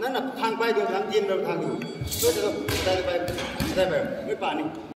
นั่นน่ะทางไปเดินทางยินเราทางอยู่ด้วยจะได้ไปได้ไปไม่ป่านี่